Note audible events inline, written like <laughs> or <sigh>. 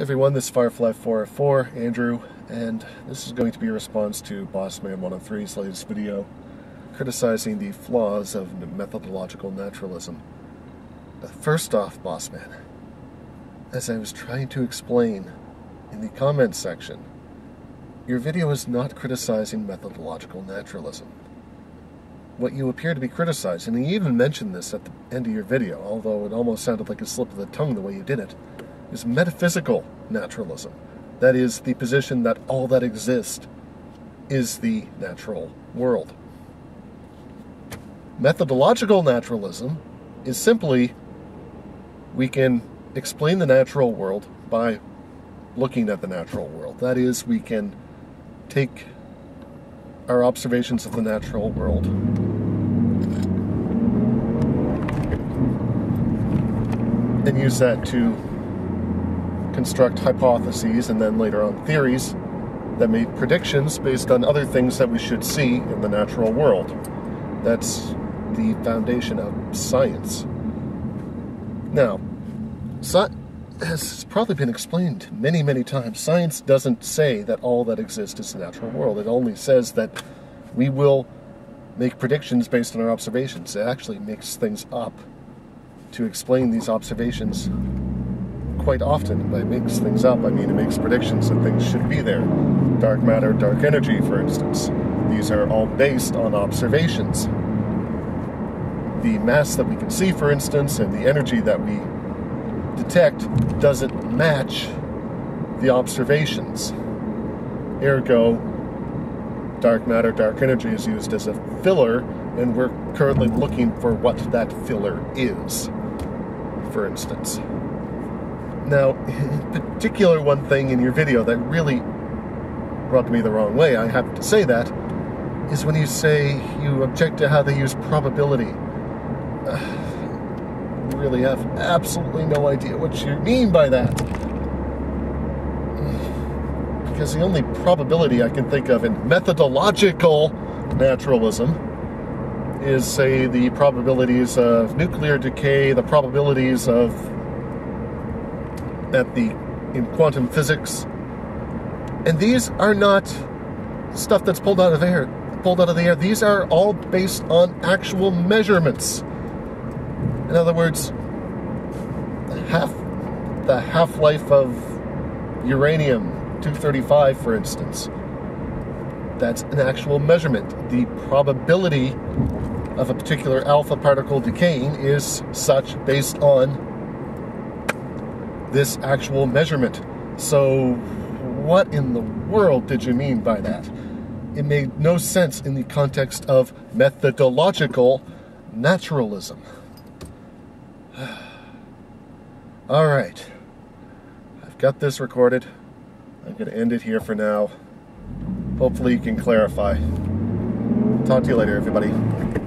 everyone, this is Firefly4f4, Andrew, and this is going to be a response to Bossman103's latest video criticizing the flaws of methodological naturalism. Uh, first off, Bossman, as I was trying to explain in the comments section, your video is not criticizing methodological naturalism. What you appear to be criticizing, and you even mentioned this at the end of your video, although it almost sounded like a slip of the tongue the way you did it, is metaphysical naturalism. That is, the position that all that exists is the natural world. Methodological naturalism is simply we can explain the natural world by looking at the natural world. That is, we can take our observations of the natural world and use that to construct hypotheses and then later on theories that make predictions based on other things that we should see in the natural world. That's the foundation of science. Now, so, as probably been explained many, many times, science doesn't say that all that exists is the natural world. It only says that we will make predictions based on our observations. It actually makes things up to explain these observations quite often. It makes things up. I mean, it makes predictions that things should be there. Dark matter, dark energy, for instance. These are all based on observations. The mass that we can see, for instance, and the energy that we detect doesn't match the observations. Ergo, dark matter, dark energy is used as a filler, and we're currently looking for what that filler is, for instance. Now, <laughs> particular, one thing in your video that really rubbed me the wrong way, I have to say that, is when you say you object to how they use probability. Uh, <sighs> really have absolutely no idea what you mean by that. <sighs> Because the only probability I can think of in methodological naturalism is, say, the probabilities of nuclear decay, the probabilities of at the in quantum physics. And these are not stuff that's pulled out of air, pulled out of the air. These are all based on actual measurements. In other words, half the half-life of uranium 235 for instance. That's an actual measurement. The probability of a particular alpha particle decaying is such based on this actual measurement. So, what in the world did you mean by that? It made no sense in the context of methodological naturalism. <sighs> All right. I've got this recorded. I'm going to end it here for now. Hopefully, you can clarify. Talk to you later, everybody.